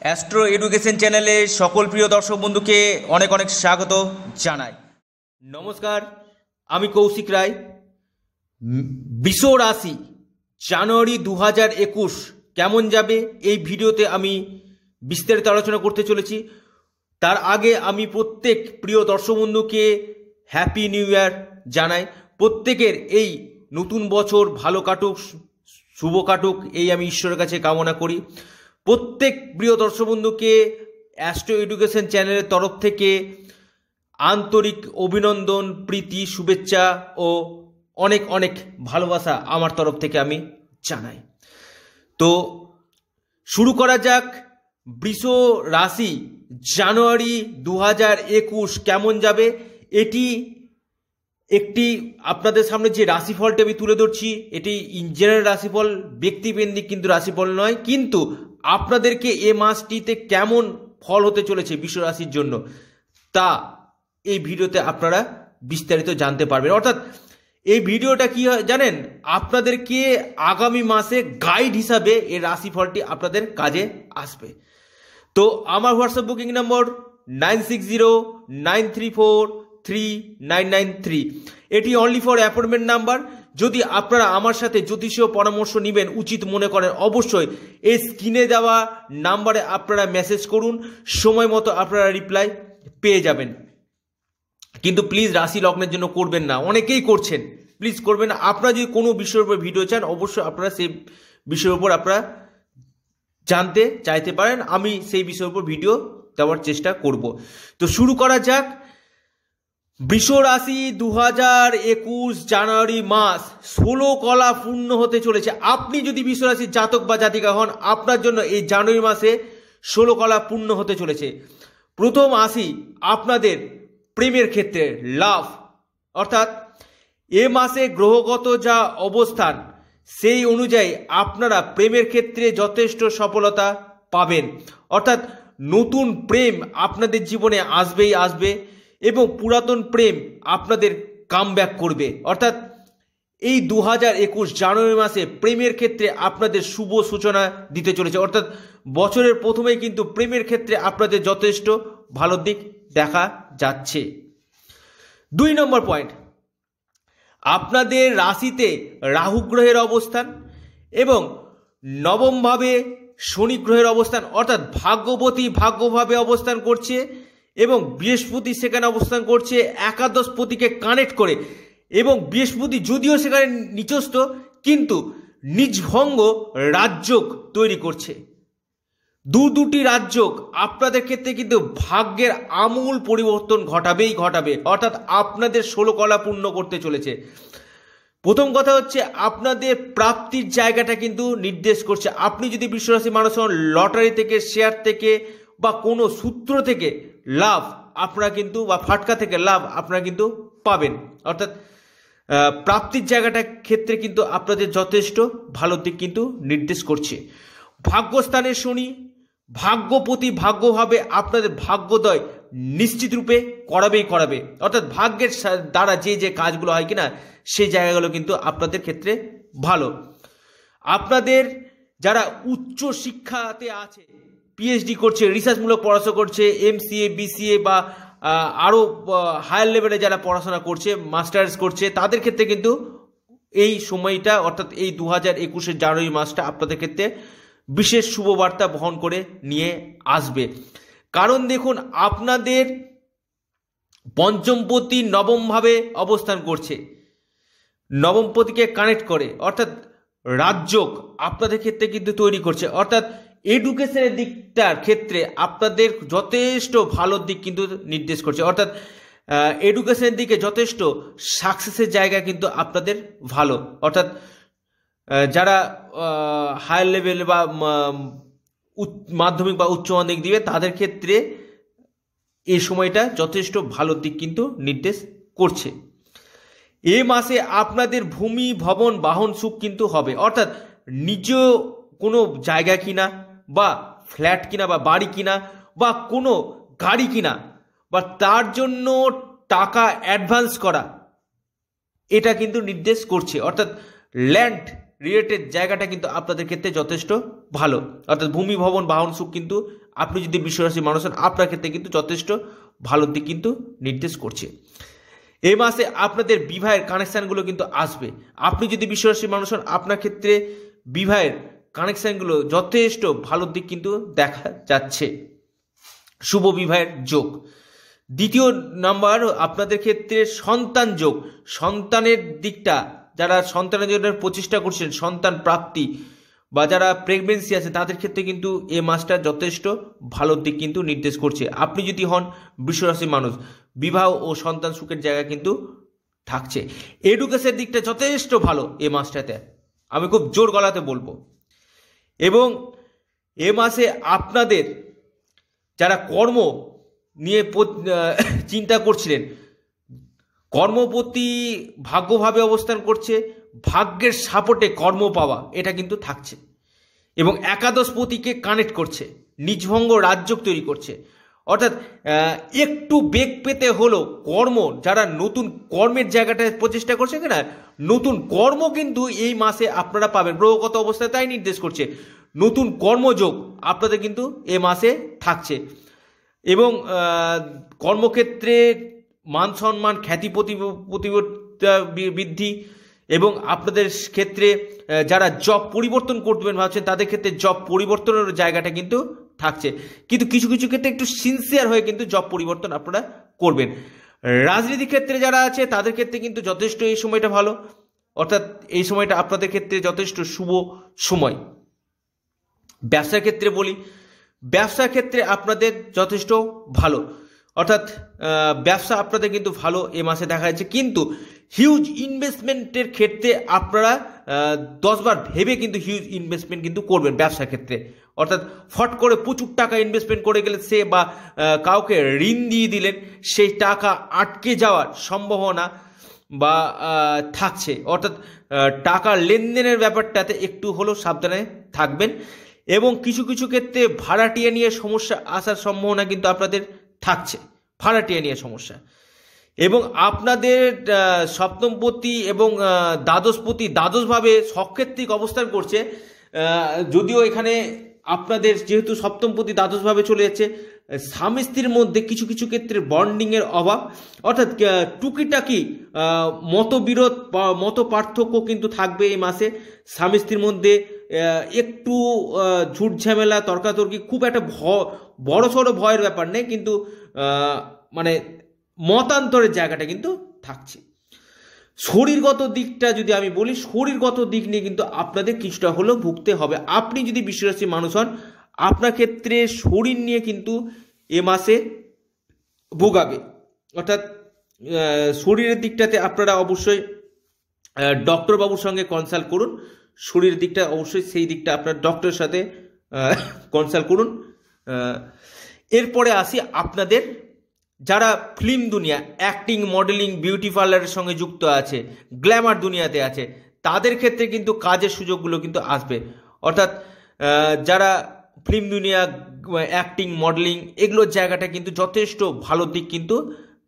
Astro education চ্যানেলে সকল প্রিয় দর্শক বন্ধুকে অনেক অনেক স্বাগত জানাই। নমস্কার, আমি কৌশিক রায়। বিষ রাশি, জানুয়ারি দু হাজার একুশ কেমন যাবে এই ভিডিওতে আমি বিস্তারিত আলোচনা করতে চলেছি। তার আগে আমি প্রত্যেক প্রিয় দর্শক বন্ধুকে হ্যাপি নিউ ইয়ার জানাই। প্রত্যেকের এই নতুন বছর ভালো কাটুক, শুভ কাটুক, এই আমি ঈশ্বরের কাছে কামনা করি। প্রত্যেক প্রিয় দর্শক বন্ধুকে অ্যাস্ট্রো এডুকেশন চ্যানেলের তরফ থেকে আন্তরিক অভিনন্দন, প্রীতি, শুভেচ্ছা ও অনেক অনেক ভালোবাসা আমার তরফ থেকে আমি জানাই। তো শুরু করা যাক। বৃষ রাশি জানুয়ারি দু হাজার একুশ কেমন যাবে? এটি একটি আপনাদের সামনে যে রাশিফলটি আমি তুলে ধরছি, এটি ইঞ্জিনিয়ার রাশিফল, ব্যক্তিকেন্দ্রিক কিন্তু রাশিফল নয়, কিন্তু আপনাদেরকে এ মাসটিতে কেমন ফল হতে চলেছে বিশ্ব রাশির জন্য, তা এই ভিডিওতে আপনারা বিস্তারিত জানতে পারবেন। অর্থাৎ, এই ভিডিওটা কি জানেন? আপনাদেরকে আগামী মাসে গাইড হিসাবে এই রাশিফলটি আপনাদের কাজে আসবে। তো আমার WhatsApp booking number nine six zero nine three four three nine nine three এটি অনলি ফর অ্যাপয়েন্টমেন্ট নাম্বার যদি আপনারা আমার সাথে জ্যোতিষীয় পরামর্শ নেবেন উচিত মনে করেন, অবশ্যই এই স্ক্রিনে দেওয়া নাম্বারে আপনারা মেসেজ করুন, সময় মতো আপনারা রিপ্লাই পেয়ে যাবেন। কিন্তু প্লিজ রাশি লগ্নের জন্য করবেন না, অনেকেই করছেন। প্লিজ করবেন না। আপনারা যদি কোনো বিষয়ের উপর ভিডিও চান, অবশ্যই আপনারা সেই বিষয়ের উপর আপনারা জানতে, চাইতে পারেন। আমি সেই বিষয়ের উপর ভিডিও দেওয়ার চেষ্টা করব। তো শুরু করা যাক। বৃষ রাশি দু হাজার একুশ জানুয়ারি মাস ষোলো কলা পূর্ণ হতে চলেছে। আপনি যদি বৃষ জাতক বা জাতিকা হন, আপনার জন্য এই জানুয়ারি মাসে ষোলো কলা পূর্ণ হতে চলেছে। প্রথম আসি আপনাদের প্রেমের ক্ষেত্রে, লাভ। অর্থাৎ এ মাসে গ্রহগত যা অবস্থান, সেই অনুযায়ী আপনারা প্রেমের ক্ষেত্রে যথেষ্ট সফলতা পাবেন। অর্থাৎ নতুন প্রেম আপনাদের জীবনে আসবেই আসবে। এবং পুরাতন প্রেম আপনাদের কাম করবে। অর্থাৎ এই দু হাজার একুশ জানুয়ারি মাসে প্রেমের ক্ষেত্রে আপনাদের শুভ সূচনা দিতে চলেছে। অর্থাৎ বছরের প্রথমেই কিন্তু প্রেমের ক্ষেত্রে আপনাদের যথেষ্ট ভালো দিক দেখা যাচ্ছে। দুই নম্বর পয়েন্ট আপনাদের রাশিতে রাহু গ্রহের অবস্থান এবং নবমভাবে শনি গ্রহের অবস্থান, অর্থাৎ ভাগ্যবতী ভাগ্যভাবে অবস্থান করছে। এবং বৃহস্পতি সেখানে অবস্থান করছে, একাদশ পতিকে কানেক্ট করে। এবং বৃহস্পতি যদিও সেখানে নিচস্থ, কিন্তু নিজভঙ্গ রাজযোগ তৈরি করছে। দু দুটি রাজ্য আপনাদের ক্ষেত্রে কিন্তু ভাগ্যের আমূল পরিবর্তন ঘটাবেই ঘটাবে। অর্থাৎ আপনাদের ষোলো কলা পূর্ণ করতে চলেছে। প্রথম কথা হচ্ছে, আপনাদের প্রাপ্তির জায়গাটা কিন্তু নির্দেশ করছে। আপনি যদি বিশ্বরাশি মানুষ হন, লটারি থেকে শেয়ার থেকে বা কোনো সূত্র থেকে লাভ, আপনারা কিন্তু বা ফাটকা থেকে লাভ আপনারা কিন্তু পাবেন। অর্থাৎ প্রাপ্তির জায়গাটার ক্ষেত্রে কিন্তু আপনাদের যথেষ্ট ভালো দিক কিন্তু নির্দেশ করছে। ভাগ্যস্থানের শনি ভাগ্যপতি ভাগ্যভাবে আপনাদের ভাগ্যোদয় নিশ্চিত রূপে করাবেই করাবে। অর্থাৎ, ভাগ্যের দ্বারা যে যে কাজগুলো হয় কিনা, সেই জায়গাগুলো কিন্তু আপনাদের ক্ষেত্রে ভালো। আপনাদের যারা উচ্চ শিক্ষাতে আছে পিএইচডি করছে রিসার্চমূলক পড়াশোনা করছে এমসিএ বিসিএ বা আরও হায়ার লেভেলে যারা পড়াশোনা করছে মাস্টার্স করছে, তাদের ক্ষেত্রে কিন্তু এই সময়টা, অর্থাৎ এই দু হাজার একুশের জানুয়ারি মাসটা আপনাদের ক্ষেত্রে বিশেষ শুভবার্তা বহন করে নিয়ে আসবে। কারণ দেখুন, আপনাদের পঞ্চমপতি নবমভাবে অবস্থান করছে। নবমপতিকে কানেক্ট করে, অর্থাৎ রাজযোগ আপনাদের ক্ষেত্রে কিন্তু তৈরি করছে। অর্থাৎ এডুকেশনের দিকটার ক্ষেত্রে আপনাদের যথেষ্ট ভালো দিক কিন্তু নির্দেশ করছে। অর্থাৎ এডুকেশনের দিকে যথেষ্ট সাকসেসের জায়গা কিন্তু আপনাদের ভালো। অর্থাৎ যারা হায়ার লেভেল বা মাধ্যমিক বা উচ্চ মাধ্যমিক দিবে, তাদের ক্ষেত্রে এই সময়টা যথেষ্ট ভালো দিক কিন্তু নির্দেশ করছে। এ মাসে আপনাদের ভূমি, ভবন, বাহন, সুখ কিন্তু হবে। অর্থাৎ, নিজ কোনো জায়গা কিনা বা ফ্ল্যাট কিনা বা বাড়ি কিনা বা কোনো গাড়ি কিনা, বা তার জন্য টাকা অ্যাডভান্স করা, এটা কিন্তু নির্দেশ করছে। অর্থাৎ ল্যান্ড রিলেটেড জায়গাটা কিন্তু আপনাদের ক্ষেত্রে যথেষ্ট ভালো। অর্থাৎ ভূমি ভবন, বাহন সুখ কিন্তু আপনি যদি বিশ্বরাশি মানুষ হন, আপনার ক্ষেত্রে কিন্তু যথেষ্ট ভালো দিক কিন্তু নির্দেশ করছে। এই মাসে আপনাদের বিবাহের কানেকশানগুলো কিন্তু আসবে। আপনি যদি বিশ্বরাশি মানুষ হন, আপনার ক্ষেত্রে বিবাহের কানেকশানগুলো যথেষ্ট ভালো দিক কিন্তু দেখা যাচ্ছে। শুভ বিবাহের যোগ। দ্বিতীয় নাম্বার, আপনাদের ক্ষেত্রে সন্তান যোগ। সন্তানের দিকটা, যারা সন্তানের জন্য প্রচেষ্টা করছেন, সন্তান প্রাপ্তি বা যারা প্রেগনেন্সি আছে, তাদের ক্ষেত্রে কিন্তু এ মাসটা যথেষ্ট ভালো দিক কিন্তু নির্দেশ করছে। আপনি যদি হন বিশ্বরাশি মানুষ, বিবাহ ও সন্তান সুখের জায়গা কিন্তু থাকছে। এডুকেশনের দিকটা যথেষ্ট ভালো এ মাসটাতে। আমি খুব জোর গলাতে বলব। এবং এ মাসে আপনাদের যারা কর্ম নিয়ে চিন্তা করছিলেন, কর্মপতি ভাগ্যভাবে অবস্থান করছে, ভাগ্যের সাপোর্টে কর্ম পাওয়া, এটা কিন্তু থাকছে। এবং একাদশ পতিকে কানেক্ট করছে নিজভঙ্গ রাজ্য তৈরি করছে। অর্থাৎ একটু বেগ পেতে হলো কর্ম, যারা নতুন কর্মের জায়গাটায় প্রচেষ্টা করছে কিনা নতুন কর্ম কিন্তু এই মাসে আপনারা পাবেন। গ্রহগত অবস্থায় তাই নির্দেশ করছে। নতুন কর্মযোগ আপনাদের কিন্তু এ মাসে থাকছে। এবং কর্মক্ষেত্রে মান সম্মান, খ্যাতি প্রতিযোগিতা বৃদ্ধি এবং আপনাদের ক্ষেত্রে যারা জব পরিবর্তন করবেন ভাবছেন, তাদের ক্ষেত্রে জব পরিবর্তনের জায়গাটা কিন্তু থাকছে। কিন্তু কিছু কিছু ক্ষেত্রে একটু সিনসিয়ার হয়ে কিন্তু জব পরিবর্তন আপনারা করবেন। রাজনীতি ক্ষেত্রে যারা আছে, তাদের ক্ষেত্রে কিন্তু যথেষ্ট এই সময়টা ভালো। অর্থাৎ এই সময়টা আপনাদের ক্ষেত্রে যথেষ্ট শুভ সময়। ব্যবসার ক্ষেত্রে বলি, ব্যবসার ক্ষেত্রে আপনাদের যথেষ্ট ভালো। অর্থাৎ ব্যবসা আপনাদের কিন্তু ভালো এ মাসে দেখা যাচ্ছে। কিন্তু হিউজ ইনভেস্টমেন্টের ক্ষেত্রে আপনারা দশবার ভেবে কিন্তু হিউজ ইনভেস্টমেন্ট কিন্তু করবেন ব্যবসার ক্ষেত্রে। অর্থাৎ ফট করে প্রচুর টাকা ইনভেস্টমেন্ট করে গেলে সে বা কাউকে ঋণ দিয়ে দিলেন, সেই টাকা আটকে যাওয়ার সম্ভাবনা বা থাকছে। অর্থাৎ টাকা লেনদেনের ব্যাপারটাতে একটু হলেও সাবধানে থাকবেন এবং কিছু কিছু ক্ষেত্রে ভাড়াটিয়া নিয়ে সমস্যা আসার সম্ভাবনা কিন্তু আপনাদের থাকছে। ভাড়াটিয়া নিয়ে সমস্যা। এবং আপনাদের সপ্তমপতি এবং দ্বাদশপতি দ্বাদশভাবে সক্ষেত্রিক অবস্থান করছে যদিও এখানে আপনাদের যেহেতু সপ্তমপতি দ্বাদশভাবে চলে যাচ্ছে, স্বামী স্ত্রীর মধ্যে কিছু কিছু ক্ষেত্রে বন্ডিংয়ের অভাব, অর্থাৎ টুকিটাকি মতবিরোধ মত পার্থক্য কিন্তু থাকবে এই মাসে। স্বামী স্ত্রীর মধ্যে একটু ঝুট ঝামেলা তর্কাতর্কি খুব একটা ভ বড় সড়ো ভয়ের ব্যাপার নেই, কিন্তু মানে মতান্তরের জায়গাটা কিন্তু থাকছে। শরীরগত দিকটা যদি আমি বলি, শরীরগত দিক নিয়ে কিন্তু আপনাদের কিছুটা হলেও ভুগতে হবে। আপনি যদি বিশ্বরাশি মানুষ হন, আপনার ক্ষেত্রে শরীর নিয়ে কিন্তু এ মাসে ভোগাবে। অর্থাৎ শরীরের দিকটাতে আপনারা অবশ্যই ডক্টরবাবুর সঙ্গে কনসাল্ট করুন। শরীরের দিকটা অবশ্যই সেই দিকটা আপনার ডক্টরের সাথে কনসাল্ট করুন। এরপরে আসি আপনাদের যারা ফিল্ম দুনিয়া অ্যাক্টিং মডেলিং বিউটি পার্লারের সঙ্গে যুক্ত আছে গ্ল্যামার দুনিয়াতে আছে, তাদের ক্ষেত্রে কিন্তু কাজের সুযোগগুলো কিন্তু আসবে। অর্থাৎ যারা ফিল্ম দুনিয়া অ্যাক্টিং মডেলিং এগুলোর জায়গাটা কিন্তু যথেষ্ট ভালো দিক কিন্তু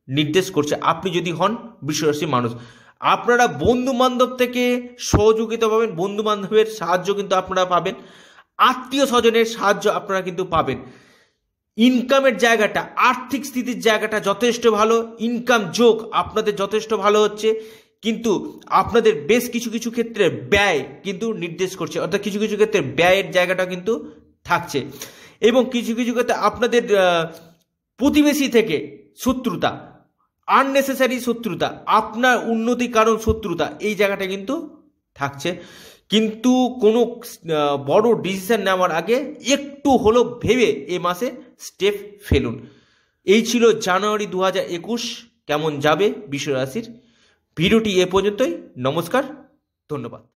নির্দেশ করছে। আপনি যদি হন বিশ্বরাশি মানুষ। আপনারা বন্ধু বান্ধব থেকে সহযোগিতা পাবেন বন্ধু বান্ধবের সাহায্য কিন্তু আপনারা পাবেন। আত্মীয় স্বজনের সাহায্য আপনারা কিন্তু পাবেন। ইনকামের জায়গাটা, আর্থিক স্থিতির জায়গাটা যথেষ্ট ভালো ইনকাম যোগ আপনাদের যথেষ্ট ভালো হচ্ছে, কিন্তু আপনাদের বেশ কিছু কিছু ক্ষেত্রে ব্যয় কিন্তু নির্দেশ করছে, অর্থাৎ কিছু কিছু ক্ষেত্রে ব্যয়ের জায়গাটা কিন্তু থাকছে। এবং কিছু কিছু ক্ষেত্রে আপনাদের প্রতিবেশী থেকে শত্রুতা আননেসেসারি শত্রুতা, আপনার উন্নতি কারণ শত্রুতা, এই জায়গাটা কিন্তু থাকছে। কিন্তু কোনো বড় ডিসিশন নেওয়ার আগে একটু হলো ভেবে এ মাসে স্টেপ ফেলুন। এই ছিল জানুয়ারি দু হাজার একুশ, কেমন যাবে বিশ্বরাশির ভিডিওটি এ পর্যন্তই, নমস্কার, ধন্যবাদ।